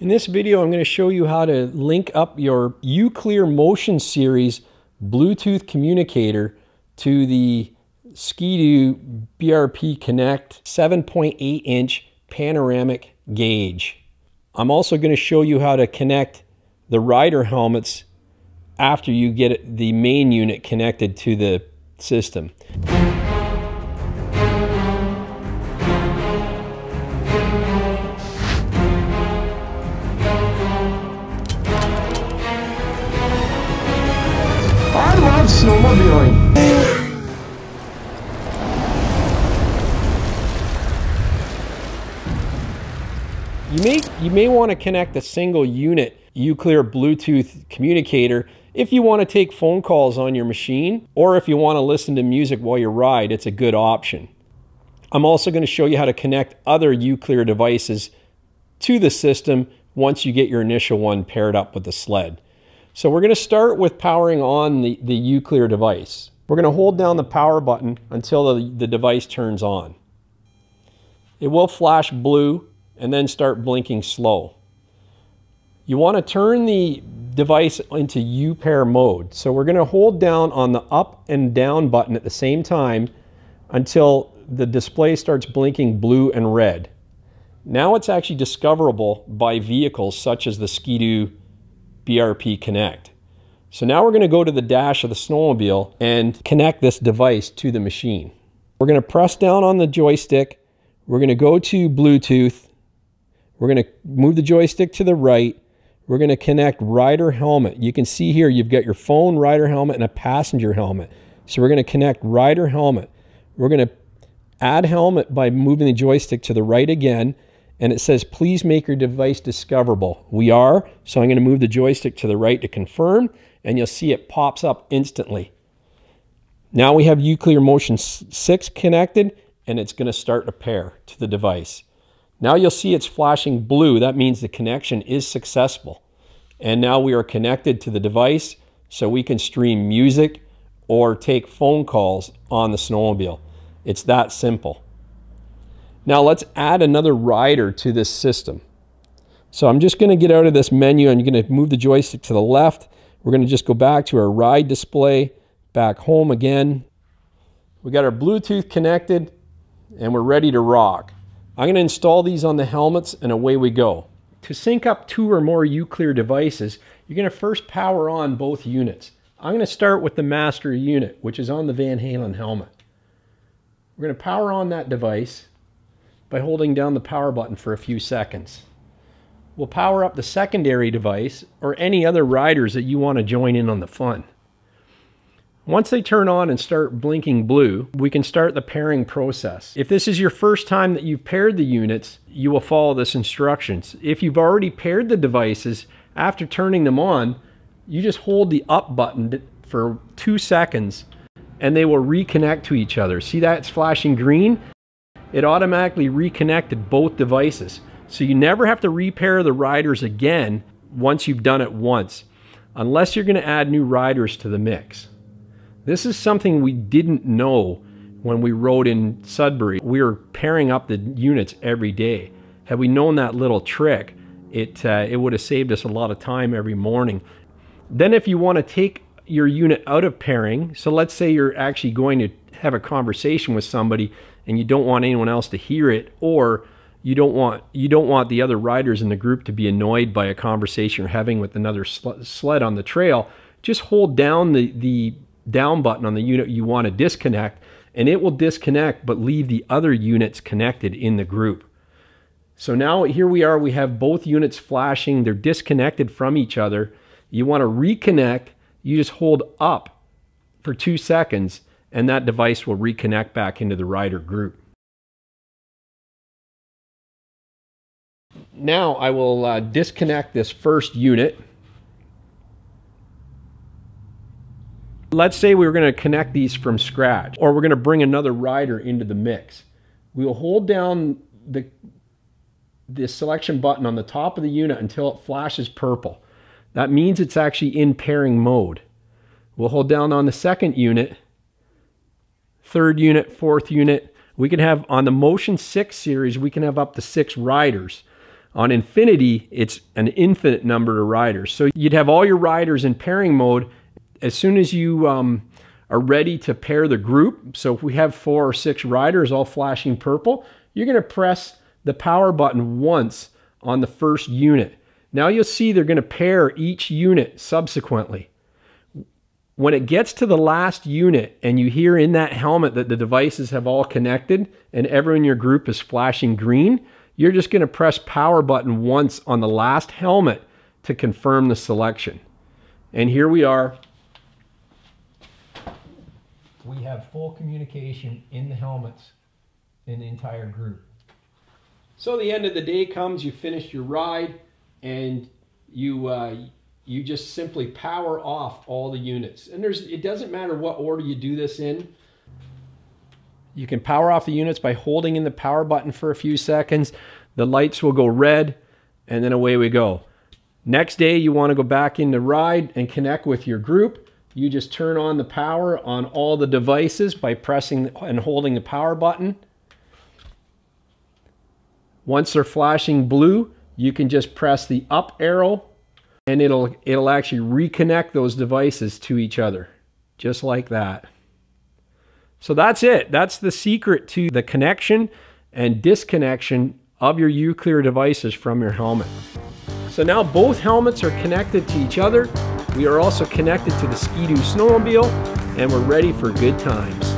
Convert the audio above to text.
In this video, I'm going to show you how to link up your uClear Motion Series Bluetooth communicator to the Ski-Doo BRP Connect 7.8 inch panoramic gauge. I'm also going to show you how to connect the rider helmets after you get the main unit connected to the system. You may, you may want to connect a single unit uClear Bluetooth communicator if you want to take phone calls on your machine or if you want to listen to music while you ride, it's a good option. I'm also going to show you how to connect other uClear devices to the system once you get your initial one paired up with the sled. So we're going to start with powering on the, the uClear device. We're going to hold down the power button until the, the device turns on. It will flash blue and then start blinking slow. You want to turn the device into U-pair mode. So we're going to hold down on the up and down button at the same time until the display starts blinking blue and red. Now it's actually discoverable by vehicles such as the Ski-Doo BRP Connect. So now we're going to go to the dash of the snowmobile and connect this device to the machine. We're going to press down on the joystick. We're going to go to Bluetooth. We're going to move the joystick to the right. We're going to connect rider helmet. You can see here you've got your phone rider helmet and a passenger helmet. So we're going to connect rider helmet. We're going to add helmet by moving the joystick to the right again and it says, please make your device discoverable. We are, so I'm going to move the joystick to the right to confirm, and you'll see it pops up instantly. Now we have uClear Motion 6 connected, and it's going to start to pair to the device. Now you'll see it's flashing blue. That means the connection is successful. And now we are connected to the device, so we can stream music or take phone calls on the snowmobile. It's that simple. Now let's add another rider to this system. So I'm just going to get out of this menu going to move the joystick to the left. We're going to just go back to our ride display, back home again. We got our Bluetooth connected and we're ready to rock. I'm going to install these on the helmets and away we go. To sync up two or more uClear devices, you're going to first power on both units. I'm going to start with the master unit, which is on the Van Halen helmet. We're going to power on that device by holding down the power button for a few seconds. We'll power up the secondary device or any other riders that you want to join in on the fun. Once they turn on and start blinking blue, we can start the pairing process. If this is your first time that you've paired the units, you will follow this instructions. If you've already paired the devices, after turning them on, you just hold the up button for two seconds and they will reconnect to each other. See that it's flashing green? it automatically reconnected both devices. So you never have to repair the riders again once you've done it once, unless you're going to add new riders to the mix. This is something we didn't know when we rode in Sudbury. We were pairing up the units every day. Had we known that little trick, it, uh, it would have saved us a lot of time every morning. Then if you want to take your unit out of pairing, so let's say you're actually going to have a conversation with somebody and you don't want anyone else to hear it or you don't want you don't want the other riders in the group to be annoyed by a conversation you're having with another sl sled on the trail just hold down the the down button on the unit you want to disconnect and it will disconnect but leave the other units connected in the group so now here we are we have both units flashing they're disconnected from each other you want to reconnect you just hold up for two seconds and that device will reconnect back into the rider group. Now I will uh, disconnect this first unit. Let's say we were going to connect these from scratch, or we're going to bring another rider into the mix. We will hold down the, the selection button on the top of the unit until it flashes purple. That means it's actually in pairing mode. We'll hold down on the second unit third unit, fourth unit. We can have on the Motion 6 series, we can have up to six riders. On Infinity, it's an infinite number of riders. So you'd have all your riders in pairing mode. As soon as you um, are ready to pair the group, so if we have four or six riders all flashing purple, you're going to press the power button once on the first unit. Now you'll see they're going to pair each unit subsequently. When it gets to the last unit and you hear in that helmet that the devices have all connected and everyone in your group is flashing green, you're just going to press power button once on the last helmet to confirm the selection. And here we are. We have full communication in the helmets in the entire group. So the end of the day comes, you finish your ride, and you uh, you just simply power off all the units. And there's it doesn't matter what order you do this in. You can power off the units by holding in the power button for a few seconds. The lights will go red, and then away we go. Next day, you want to go back into ride and connect with your group. You just turn on the power on all the devices by pressing and holding the power button. Once they're flashing blue, you can just press the up arrow and it'll it'll actually reconnect those devices to each other just like that. So that's it. That's the secret to the connection and disconnection of your uClear devices from your helmet. So now both helmets are connected to each other. We are also connected to the Ski-Doo snowmobile and we're ready for good times.